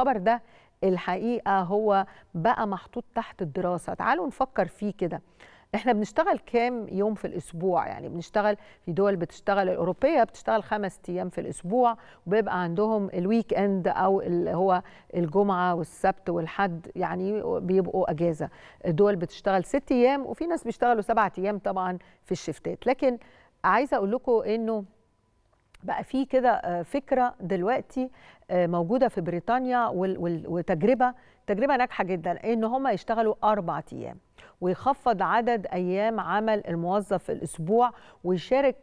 الخبر ده الحقيقة هو بقى محطوط تحت الدراسة. تعالوا نفكر فيه كده. إحنا بنشتغل كام يوم في الأسبوع؟ يعني بنشتغل في دول بتشتغل الأوروبية بتشتغل خمس أيام في الأسبوع وبيبقى عندهم ال weekend أو اللي هو الجمعة والسبت والحد يعني بيبقوا أجازة. دول بتشتغل ست أيام وفي ناس بيشتغلوا سبعة أيام طبعا في الشفتات. لكن عايزة أقول لكم إنه بقى في كده فكرة دلوقتي موجودة في بريطانيا وتجربة تجربة ناجحة جدا إن هم يشتغلوا أربع أيام ويخفض عدد أيام عمل الموظف في الأسبوع ويشارك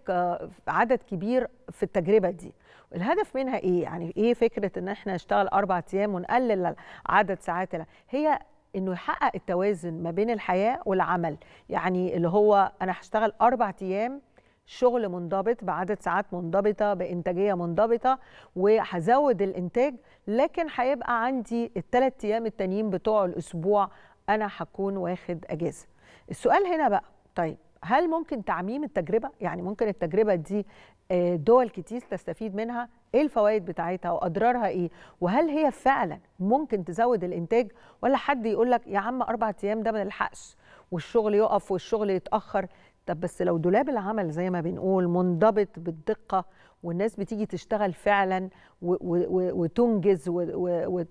عدد كبير في التجربة دي. الهدف منها إيه؟ يعني إيه فكرة إن إحنا نشتغل أربع أيام ونقلل عدد ساعات هي إنه يحقق التوازن ما بين الحياة والعمل. يعني اللي هو أنا هشتغل أربع أيام شغل منضبط بعدد ساعات منضبطة بإنتاجية منضبطة وهزود الإنتاج لكن هيبقى عندي الثلاث أيام التانيين بتوع الأسبوع أنا هكون واخد أجازة. السؤال هنا بقى طيب هل ممكن تعميم التجربة؟ يعني ممكن التجربة دي دول كتير تستفيد منها؟ إيه الفوائد بتاعتها؟ وأضرارها إيه؟ وهل هي فعلا ممكن تزود الإنتاج؟ ولا حد يقول لك يا عم أربع أيام ده ما نلحقش والشغل يقف والشغل يتأخر؟ طب بس لو دولاب العمل زي ما بنقول منضبط بالدقة والناس بتيجي تشتغل فعلا وتنجز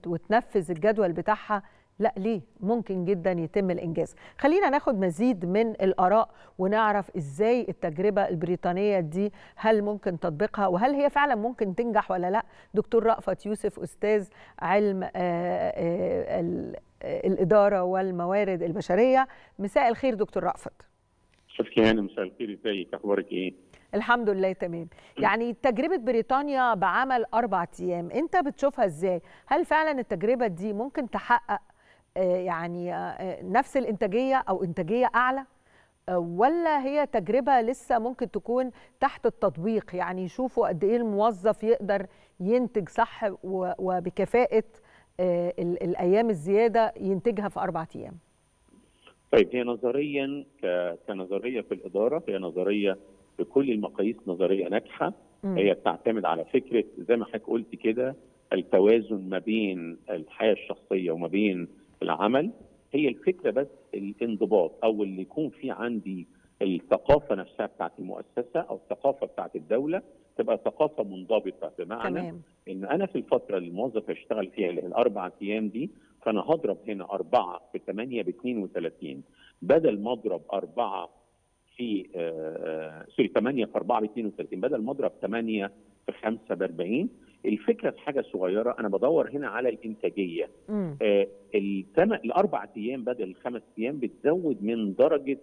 وتنفذ الجدول بتاعها لا ليه؟ ممكن جدا يتم الإنجاز. خلينا ناخد مزيد من الآراء ونعرف إزاي التجربة البريطانية دي هل ممكن تطبيقها وهل هي فعلا ممكن تنجح ولا لا. دكتور رأفت يوسف أستاذ علم آآ آآ الإدارة والموارد البشرية. مساء الخير دكتور رأفت. شفتي هاني مساء الخير ازيك؟ أخبارك إيه؟ الحمد لله تمام. يعني تجربة بريطانيا بعمل أربع أيام انت بتشوفها إزاي؟ هل فعلا التجربة دي ممكن تحقق يعني نفس الإنتاجية أو إنتاجية أعلى؟ ولا هي تجربة لسه ممكن تكون تحت التطبيق؟ يعني يشوفوا قد إيه الموظف يقدر ينتج صح وبكفاءة الأيام الزيادة ينتجها في أربع أيام. طيب هي نظريا كنظرية في الإدارة هي نظرية بكل المقاييس نظرية ناجحة. هي بتعتمد على فكرة زي ما حضرتك قلت كده التوازن ما بين الحياة الشخصية وما بين العمل. هي الفكرة بس الانضباط أو اللي يكون في عندي الثقافة نفسها بتاعت المؤسسة أو الثقافة بتاعت الدولة تبقى ثقافة منضبطة. بمعنى تمام. إن أنا في الفترة اللي الموظف هيشتغل فيها اللي هي الأربع أيام دي فانا هضرب هنا أربعة في 8 ب 32 بدل ما اضرب أربعة في آه سوري 8 في 4 ب 32 بدل ما اضرب 8 في 5 ب 40 الفكرة في حاجة صغيرة أنا بدور هنا على الإنتاجية. آه. الأربع أيام بدل الخمس أيام بتزود من درجة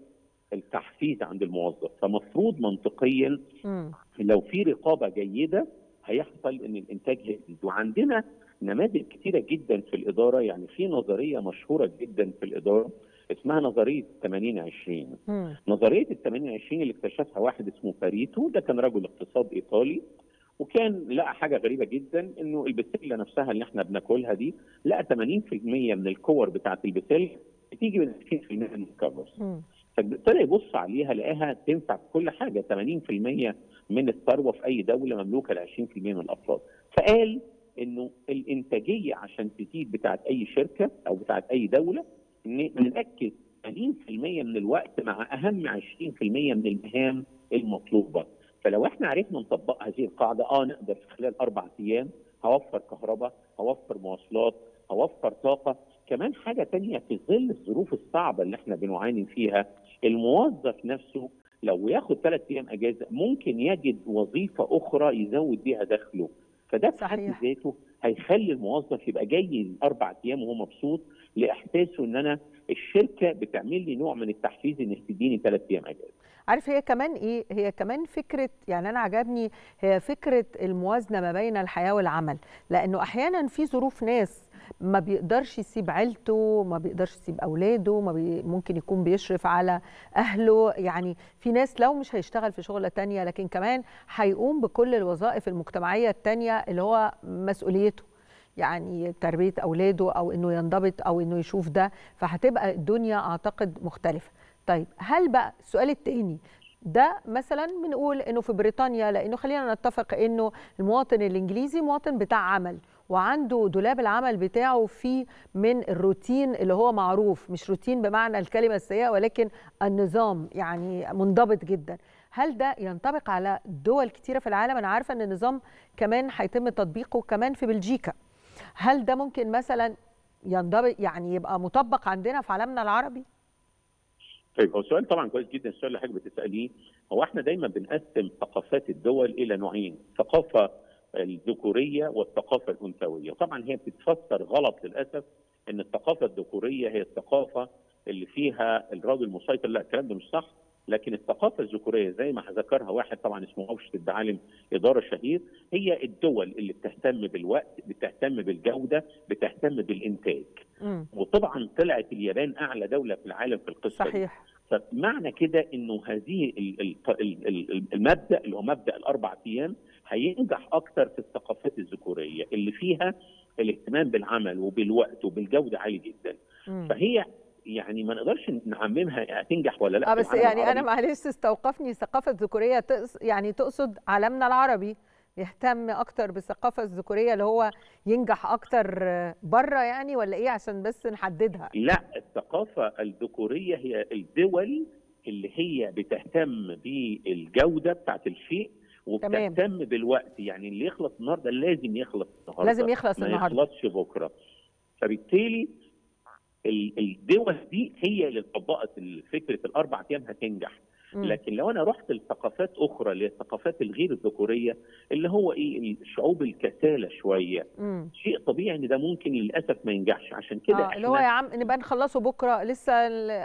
التحفيز عند الموظف. فمفروض منطقيا مم. لو في رقابة جيدة هيحصل إن الإنتاج هيزيد وعندنا نماذج كثيره جدا في الإدارة يعني في نظرية مشهورة جدا في الإدارة اسمها نظرية 80 20 مم. نظرية ال 80 20 اللي اكتشفها واحد اسمه باريتو ده كان رجل اقتصاد إيطالي وكان لقى حاجة غريبة جدا إنه البسله نفسها اللي إحنا بناكلها دي لقى 80% من الكور بتاعة البسله بتيجي من 20% من الكفرز فابتدى يبص عليها لقاها تنفع في كل حاجة 80% من الثروة في أي دولة مملوكة ل 20% من الأفراد. فقال إنه الإنتاجية عشان تزيد بتاعه أي شركة أو بتاعه أي دولة نركز 80% من الوقت مع أهم 20% من المهام المطلوبة. فلو إحنا عرفنا نطبق هذه القاعدة آه نقدر في خلال أربع أيام هوفر كهرباء هوفر مواصلات هوفر طاقة. كمان حاجة تانية في ظل الظروف الصعبة اللي إحنا بنعاني فيها الموظف نفسه لو ياخد ثلاث أيام أجازة ممكن يجد وظيفة أخرى يزود بيها دخله. فده في حد ذاته هيخلي الموظف يبقى جاي الاربع أيام وهو مبسوط لإحساسه إن أنا الشركة بتعمل لي نوع من التحفيز انك تديني ثلاث أيام إجازة. عارف هي كمان إيه؟ هي كمان فكرة يعني أنا عجبني هي فكرة الموازنة ما بين الحياة والعمل، لأنه أحيانا في ظروف ناس ما بيقدرش يسيب عيلته ما بيقدرش يسيب أولاده ما بي ممكن يكون بيشرف على أهله. يعني في ناس لو مش هيشتغل في شغلة تانية لكن كمان هيقوم بكل الوظائف المجتمعية التانية اللي هو مسؤوليته. يعني تربية أولاده أو إنه ينضبط أو إنه يشوف ده فهتبقى الدنيا أعتقد مختلفة. طيب هل بقى السؤال التاني ده مثلا بنقول إنه في بريطانيا لإنه خلينا نتفق إنه المواطن الإنجليزي مواطن بتاع عمل. وعنده دولاب العمل بتاعه فيه من الروتين اللي هو معروف مش روتين بمعنى الكلمة السيئة ولكن النظام يعني منضبط جدا. هل ده ينطبق على دول كتيرة في العالم؟ أنا عارفة إن النظام كمان هيتم تطبيقه كمان في بلجيكا. هل ده ممكن مثلا ينضبط يعني يبقى مطبق عندنا في عالمنا العربي؟ طيب هو سؤال طبعا كويس جدا. السؤال اللي حضرتك بتسأليه هو إحنا دايما بنقسم ثقافات الدول إلى نوعين ثقافة الذكورية والثقافة الأنثوية. وطبعا هي بتتفسر غلط للأسف إن الثقافة الذكورية هي الثقافة اللي فيها الراجل مسيطر. لا الكلام ده مش صح. لكن الثقافة الذكورية زي ما ذكرها واحد طبعا اسمه اوشت الدعالم إدارة شهير هي الدول اللي بتهتم بالوقت بتهتم بالجودة بتهتم بالإنتاج. مم. وطبعا طلعت اليابان أعلى دولة في العالم في القصة دي. صحيح. فمعنى كده إنه هذه ال- ال- ال- ال- المبدأ اللي هو مبدأ الأربع أيام هينجح أكتر في الثقافات الذكورية اللي فيها الاهتمام بالعمل وبالوقت وبالجودة عالي جدا مم. فهي يعني ما نقدرش نعممها هتنجح ولا لأ آه بس يعني أنا العربي. معلش استوقفني الثقافة الذكورية تقص يعني تقصد عالمنا العربي يهتم أكتر بالثقافة الذكورية اللي هو ينجح أكتر بره يعني ولا إيه عشان بس نحددها لأ الثقافة الذكورية هي الدول اللي هي بتهتم بالجودة بتاعت الشيء وبتهتم بالوقت يعني اللي يخلص النهارده لازم يخلص النهارده لازم يخلص ما النهارده. يخلصش بكرة. فبالتالي ال- الدول دي هي اللي طبقت فكرة الأربع أيام هتنجح. مم. لكن لو أنا رحت لثقافات أخرى اللي هي الثقافات الغير الذكوريه اللي هو إيه الشعوب الكسالة شوية. مم. شيء طبيعي إن ده ممكن للأسف ما ينجحش. عشان كده آه اللي هو يا عم نبقى نخلصه بكرة لسه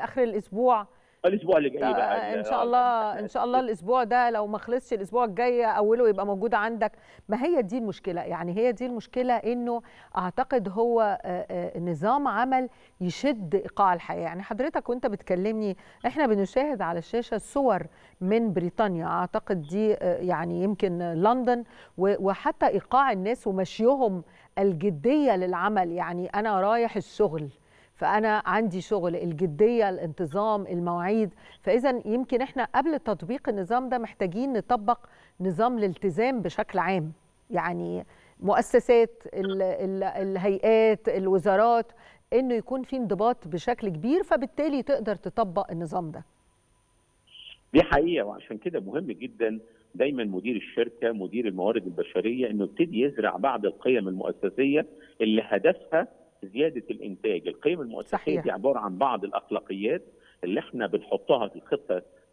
آخر الأسبوع. الأسبوع اللي جاي بقى آه، إن ال- شاء آه، الله إن شاء الله الأسبوع ده لو ما خلصش الأسبوع الجاي أوله يبقى موجود عندك. ما هي دي المشكلة؟ يعني هي دي المشكلة إنه أعتقد هو آه، آه، نظام عمل يشد إيقاع الحياة. يعني حضرتك وأنت بتكلمني إحنا بنشاهد على الشاشة صور من بريطانيا. أعتقد دي آه، يعني يمكن لندن وحتى إيقاع الناس ومشيهم الجدية للعمل. يعني أنا رايح الشغل فأنا عندي شغل الجدية الانتظام المواعيد. فإذا يمكن إحنا قبل تطبيق النظام ده محتاجين نطبق نظام الالتزام بشكل عام. يعني مؤسسات ال ال الهيئات الوزارات إنه يكون في انضباط بشكل كبير فبالتالي تقدر تطبق النظام ده. دي حقيقة وعشان كده مهم جدا دايما مدير الشركة مدير الموارد البشرية إنه يبتدي يزرع بعض القيم المؤسسية اللي هدفها زيادة الإنتاج، القيم المؤسسية صحيح. دي عبارة عن بعض الأخلاقيات اللي إحنا بنحطها في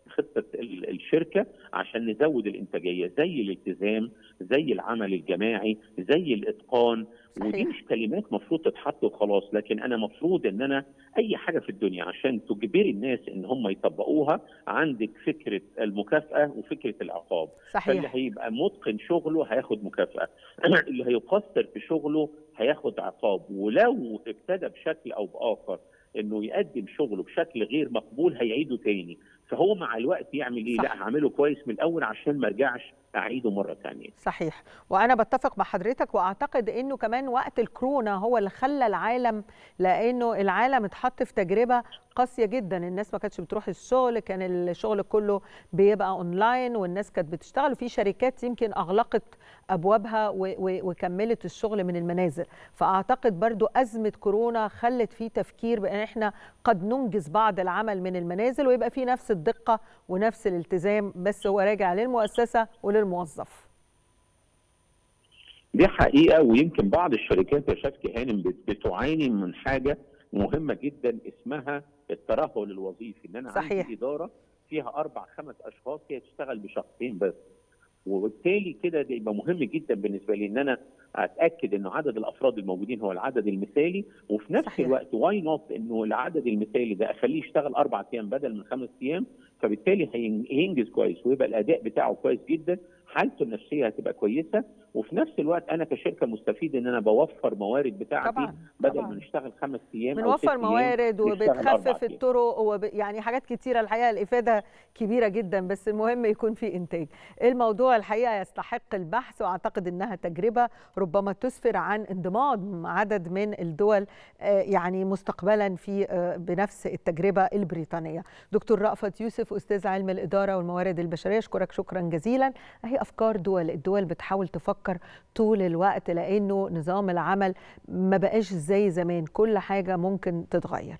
خطة ال- الشركة عشان نزود الإنتاجية زي الالتزام، زي العمل الجماعي، زي الإتقان. ودي صحيح. مش كلمات مفروض تتحط وخلاص لكن أنا مفروض إن أنا أي حاجة في الدنيا عشان تجبري الناس إن هم يطبقوها عندك فكرة المكافأة وفكرة العقاب. فاللي صحيح هيبقى متقن شغله هياخد مكافأة. اللي هيقصر في شغله هياخد عقاب. ولو ابتدى بشكل أو بآخر إنه يقدم شغله بشكل غير مقبول هيعيده تاني. فهو مع الوقت يعمل إيه؟ صح. لا هعمله كويس من الأول عشان ما أرجعش أعيده مرة ثانية صحيح. وأنا بتفق مع حضرتك وأعتقد إنه كمان وقت الكورونا هو اللي خلى العالم لأنه العالم اتحط في تجربة قاسية جدا. الناس ما كانتش بتروح الشغل كان الشغل كله بيبقى أونلاين والناس كانت بتشتغل. وفي شركات يمكن أغلقت أبوابها وكملت الشغل من المنازل. فأعتقد برضو أزمة كورونا خلت في تفكير بأن إحنا قد ننجز بعض العمل من المنازل ويبقى في نفس الدقة ونفس الالتزام بس هو راجع للمؤسسة وللموظف دي حقيقة ويمكن بعض الشركات يا شفكي هانم بت- بتعاني من حاجة مهمة جدا اسمها الترهل الوظيفي إن أنا صحيح. عندي إدارة فيها أربع خمس أشخاص هي تشتغل بشخصين بس وبالتالي كده ده يبقى مهم جدا بالنسبة لي إن أنا أتأكد إنه عدد الأفراد الموجودين هو العدد المثالي وفي نفس صحيح. الوقت why not إنه العدد المثالي ده أخليه يشتغل أربع أيام بدل من خمس أيام فبالتالي هين- هينجز كويس ويبقى الأداء بتاعه كويس جدا حالته النفسية هتبقى كويسة وفي نفس الوقت أنا كشركة مستفيد إن أنا بوفر موارد بتاعتي طبعا بدل طبعا. ما نشتغل خمس أيام بنوفر موارد وبتخفف. الطرق وب... يعني حاجات كتيرة الحقيقة الإفادة كبيرة جدا بس المهم يكون في إنتاج الموضوع الحقيقة يستحق البحث وأعتقد إنها تجربة ربما تسفر عن انضمام عدد من الدول آه، يعني مستقبلا في آه، بنفس التجربة البريطانية دكتور رأفت يوسف أستاذ علم الإدارة والموارد البشرية أشكرك شكرا جزيلا اهي أفكار دول الدول بتحاول تفكر طول الوقت لأنه نظام العمل ما بقاش زي زمان كل حاجة ممكن تتغير.